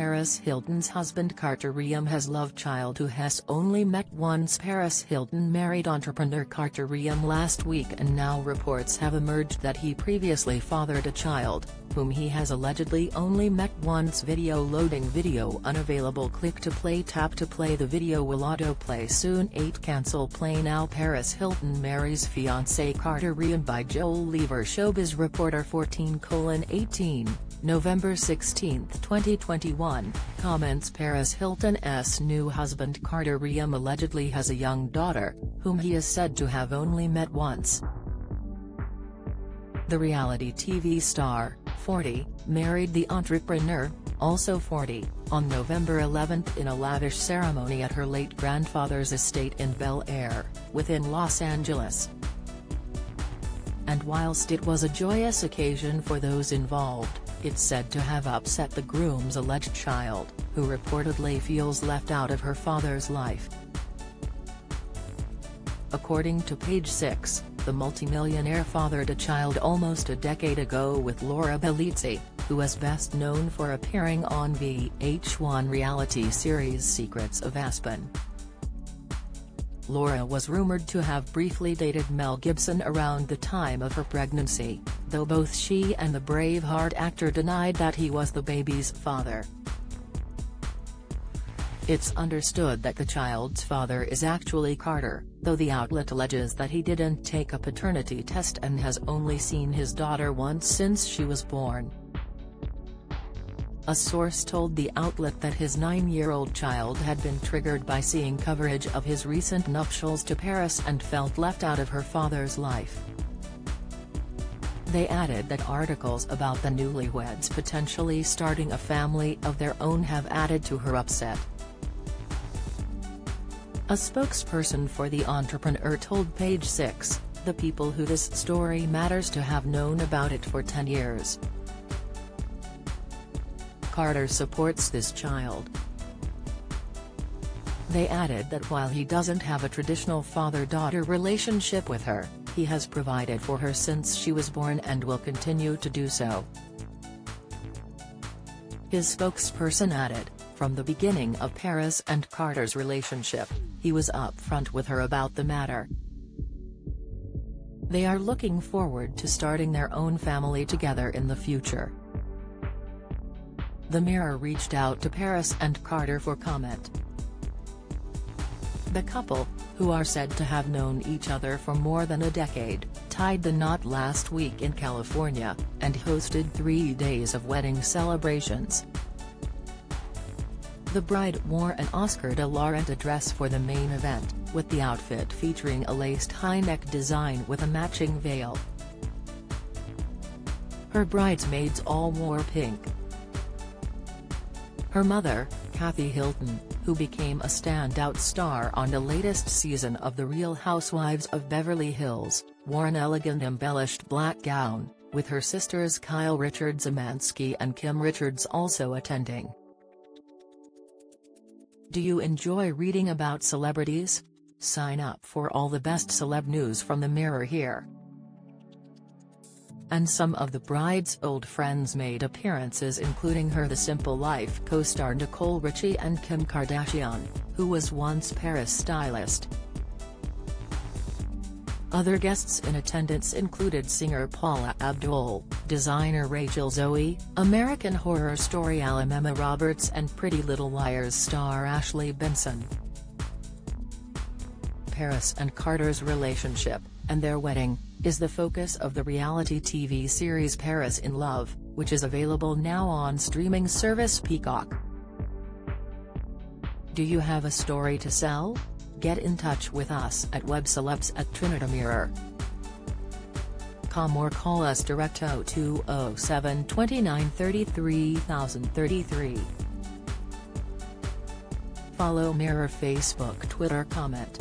Paris Hilton's husband Carter Reum has love child who has only met once. Paris Hilton married entrepreneur Carter Reum last week and now reports have emerged that he previously fathered a child, whom he has allegedly only met once. Video loading video unavailable. Click to play tap to play. The video will autoplay soon. 8 cancel play now. Paris Hilton marries fiancé Carter Reum by Joel Lever. Showbiz reporter 14 18 November 16, 2021, comments Paris Hilton's new husband Carter Reum allegedly has a young daughter, whom he is said to have only met once. The reality TV star, 40, married the entrepreneur, also 40, on November 11 in a lavish ceremony at her late grandfather's estate in Bel Air, within Los Angeles. And whilst it was a joyous occasion for those involved, it's said to have upset the groom's alleged child, who reportedly feels left out of her father's life. According to page 6, the multimillionaire fathered a child almost a decade ago with Laura Bellizzi, who is best known for appearing on VH1 reality series Secrets of Aspen. Laura was rumored to have briefly dated Mel Gibson around the time of her pregnancy, though both she and the Braveheart actor denied that he was the baby's father. It's understood that the child's father is actually Carter, though the outlet alleges that he didn't take a paternity test and has only seen his daughter once since she was born. A source told the outlet that his nine-year-old child had been triggered by seeing coverage of his recent nuptials to Paris and felt left out of her father's life. They added that articles about the newlyweds potentially starting a family of their own have added to her upset. A spokesperson for the entrepreneur told Page 6, the people who this story matters to have known about it for 10 years. Carter supports this child. They added that while he doesn't have a traditional father-daughter relationship with her, he has provided for her since she was born and will continue to do so. His spokesperson added, from the beginning of Paris and Carter's relationship, he was upfront with her about the matter. They are looking forward to starting their own family together in the future. The Mirror reached out to Paris and Carter for comment. The couple, who are said to have known each other for more than a decade, tied the knot last week in California, and hosted three days of wedding celebrations. The bride wore an Oscar de la Renta dress for the main event, with the outfit featuring a laced high-neck design with a matching veil. Her bridesmaids all wore pink, her mother, Kathy Hilton, who became a standout star on the latest season of The Real Housewives of Beverly Hills, wore an elegant embellished black gown, with her sisters Kyle Richards Umansky and Kim Richards also attending. Do you enjoy reading about celebrities? Sign up for all the best celeb news from the Mirror here and some of the bride's old friends made appearances including her The Simple Life co-star Nicole Richie and Kim Kardashian, who was once Paris stylist. Other guests in attendance included singer Paula Abdul, designer Rachel Zoe, American Horror Story alum Emma Roberts and Pretty Little Liars star Ashley Benson. Paris and Carter's relationship, and their wedding, is the focus of the reality TV series Paris in Love, which is available now on streaming service Peacock. Do you have a story to sell? Get in touch with us at webcelebs at trinitymirror.com or call us direct 0207 29 Follow Mirror Facebook Twitter comment